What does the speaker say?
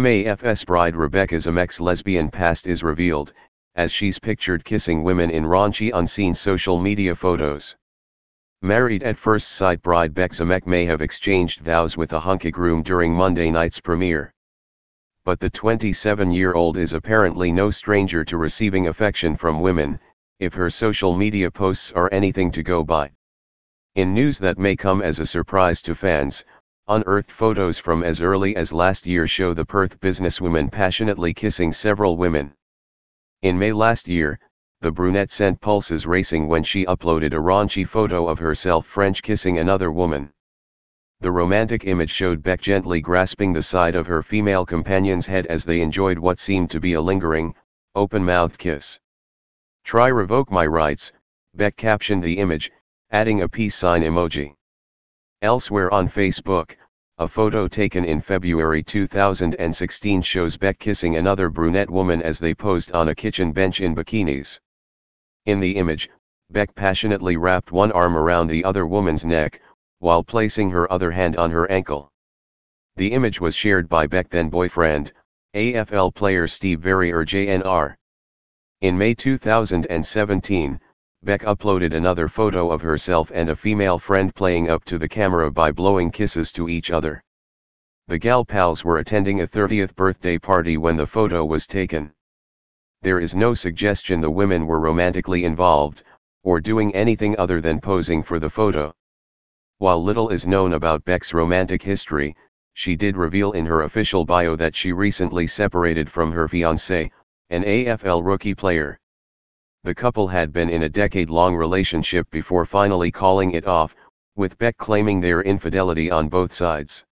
MAFS bride Rebecca's Zemek's lesbian past is revealed, as she's pictured kissing women in raunchy unseen social media photos. Married at first sight bride Beck Zamek may have exchanged vows with a hunky groom during Monday night's premiere. But the 27-year-old is apparently no stranger to receiving affection from women, if her social media posts are anything to go by. In news that may come as a surprise to fans, unearthed photos from as early as last year show the Perth businesswoman passionately kissing several women. In May last year, the brunette sent pulses racing when she uploaded a raunchy photo of herself French kissing another woman. The romantic image showed Beck gently grasping the side of her female companion's head as they enjoyed what seemed to be a lingering, open-mouthed kiss. Try revoke my rights, Beck captioned the image, adding a peace sign emoji. Elsewhere on Facebook, a photo taken in February 2016 shows Beck kissing another brunette woman as they posed on a kitchen bench in bikinis. In the image, Beck passionately wrapped one arm around the other woman's neck, while placing her other hand on her ankle. The image was shared by Beck then boyfriend, AFL player Steve Verrier JNR. In May 2017, Beck uploaded another photo of herself and a female friend playing up to the camera by blowing kisses to each other. The gal pals were attending a 30th birthday party when the photo was taken there is no suggestion the women were romantically involved, or doing anything other than posing for the photo. While little is known about Beck's romantic history, she did reveal in her official bio that she recently separated from her fiancé, an AFL rookie player. The couple had been in a decade-long relationship before finally calling it off, with Beck claiming their infidelity on both sides.